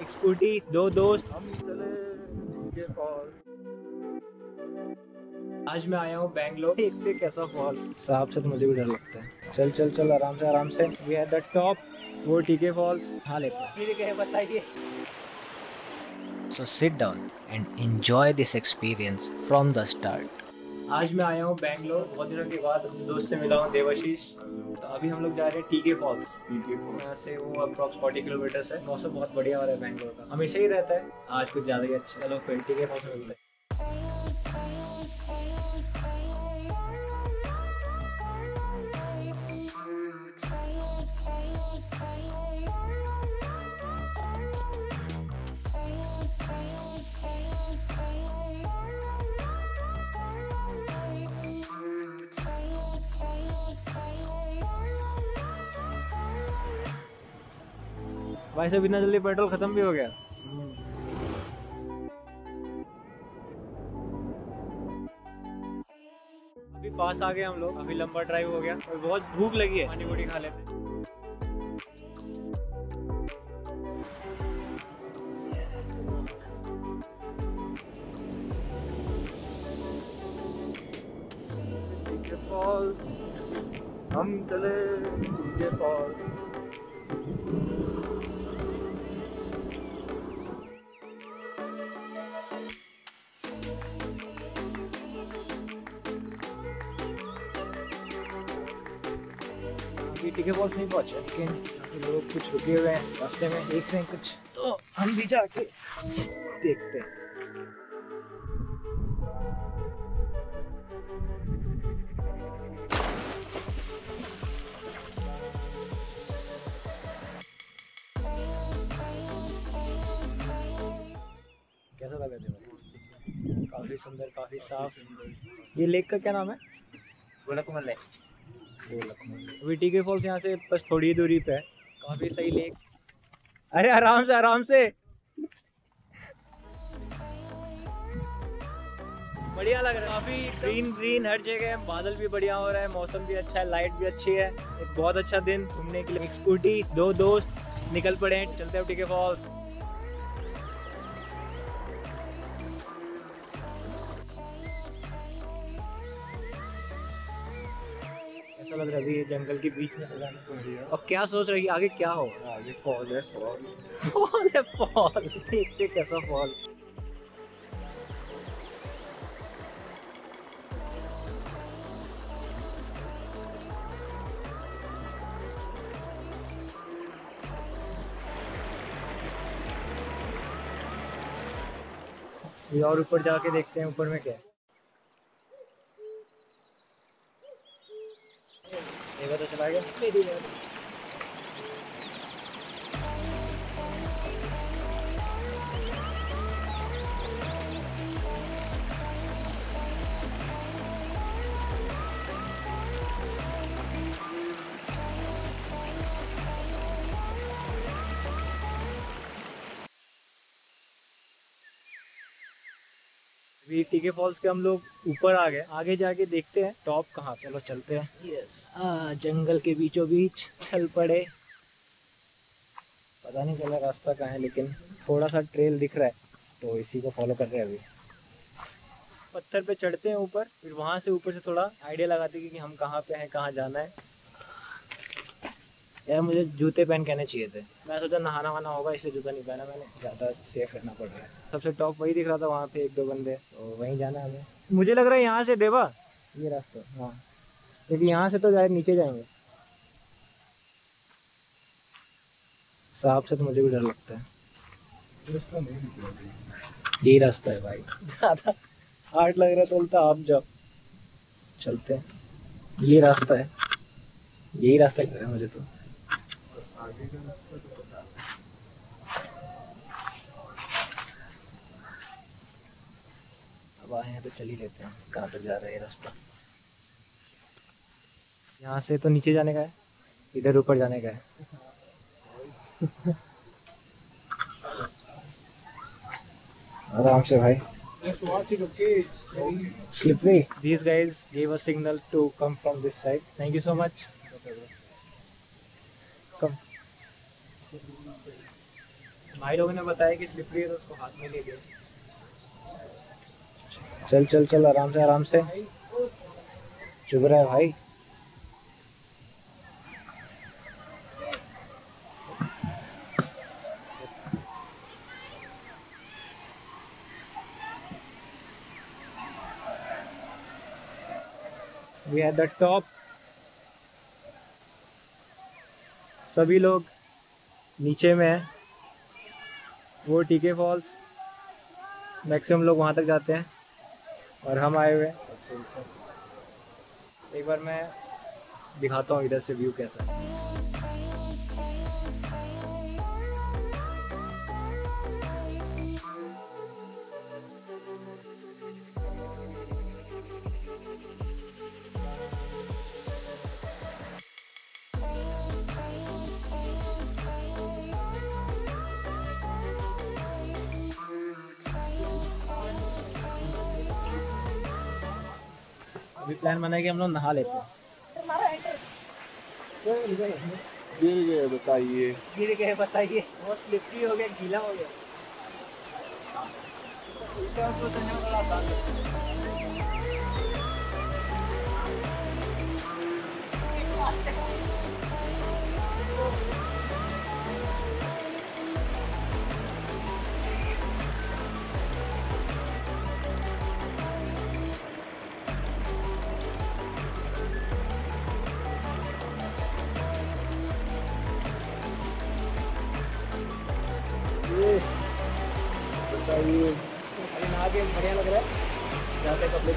एक स्कूटी दो दोस्त। हम चले फॉल आज मैं आया हूँ बैंगलोर। देखते कैसा फॉल। साहब से तो मुझे भी डर लगता है। चल चल चल आराम से आराम से। वी हैव द टॉप वो टीके फॉल्स। हाँ लेते हैं ठीक है बताइए। So sit down and enjoy this experience from the start. आज मैं आया हूँ बैंगलोर बहुत दिनों के बाद अपने दोस्त से मिला हूँ देवाशीष। तो अभी हम लोग जा रहे हैं टीके फॉल्स यहाँ से वो अप्रॉक्स 40 किलोमीटर है। मौसम बहुत बढ़िया हो रहा है बैंगलोर का। हमेशा ही रहता है। आज कुछ ज़्यादा ही अच्छा। चलो फिर टीके फॉल्स में मिलते हैं। भाई साहब, इतना जल्दी पेट्रोल खत्म भी हो गया। अभी पास आ गए हम लोग, अभी लंबा ड्राइव हो गया। और बहुत भूख लगी है। पानी पूरी खा लेते। हम चले फॉल्स अभी टिके फॉल्स नहीं पहुँचे लेकिन लोग कुछ रुके हुए हैं, रास्ते में देख रहे हैं कुछ। तो हम भी जाके देखते हैं। कैसा लगा देखो? काफ़ी सुंदर, काफ़ी साफ़। ये लेक का क्या नाम है? गोलकुमल लेक। अभी टीके फॉल्स यहाँ से बस थोड़ी दूरी पे है। काफ़ी सही लेक। अरे आराम से आराम से। बढ़िया लग रहा है। काफ़ी ग्रीन ग्रीन हर जगह है। बादल भी बढ़िया हो रहा है मौसम भी अच्छा है लाइट भी अच्छी है। एक बहुत अच्छा दिन घूमने के लिए। एक स्कूटी दो दोस्त निकल पड़े हैं। चलते हैं टीके फॉल्स लग रहा है जंगल के बीच में मिलेगा और क्या सोच रही है आगे क्या हो आगे फॉल है फॉल। फॉल है फॉल। देखते कैसा फॉल। ये और ऊपर जाके देखते हैं ऊपर में क्या है। ये तो चला अभी टीके फॉल्स के हम लोग ऊपर आ गए। आगे जाके देखते हैं टॉप कहाँ चलो चलते हैं। यस आ जंगल के बीचों बीच चल पड़े। पता नहीं चला रास्ता कहाँ है लेकिन थोड़ा सा ट्रेल दिख रहा है तो इसी को फॉलो कर रहे हैं अभी। पत्थर पे चढ़ते हैं ऊपर फिर वहाँ से ऊपर से थोड़ा आइडिया लगाते हैं कि हम कहाँ पे हैं कहाँ जाना है। यार मुझे जूते पहन के आने चाहिए थे। मैं सोचा नहाना वहाना होगा, इसलिए जूता नहीं पहना मैंने। ज़्यादा सेफ़ रहना पड़ रहा है। सबसे टॉप वही दिख रहा था, वहाँ पे एक दो बंदे तो वहीं जाना हमें। मुझे लग रहा है यहाँ से देवा। ये रास्ता हाँ। क्योंकि यहाँ से तो जाए, नीचे जाएँगे। सांप से तो मुझे भी डर लगता है। यही रास्ता है भाई। ज़्यादा हार्ड लग रहा है तो आप जाओ। चलते हैं। ये रास्ता है। यही रास्ता लग रहा है मुझे तो। अब आए हैं तो चल ही लेते हैं कहाँ तक जा रहा है ये रास्ता यहाँ से तो नीचे जाने का है इधर ऊपर जाने का है आराम से भाई slippery. These guys gave a signal to come from this side. Thank you so much. Come. भाई लोगों ने बताया कि स्लिपरी है तो उसको हाथ में ले लिया चल चल चल, आराम से आराम से। चुभ रहा है भाई। वी एट द टॉप सभी लोग नीचे में है। वो टीके फॉल्स मैक्सिमम लोग वहाँ तक जाते हैं। और हम आए हुए एक बार मैं दिखाता हूँ इधर से व्यू कैसा है। अभी प्लान बना है कि हम लोग नहा लेते हैं। गिर गए बताइए। गिर गए बताइए। बहुत स्लिपरी हो गया गीला हो गया। बढ़िया लग रहा है। यहाँ पे कपड़े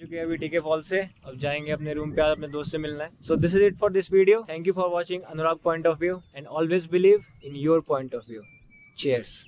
चुके हैं अभी टीके फॉल से। अब जाएँगे अपने रूम पे, आज अपने दोस्त से मिलना है। So this is it for this video thank you for watching Anurag point of view and always believe in your point of view cheers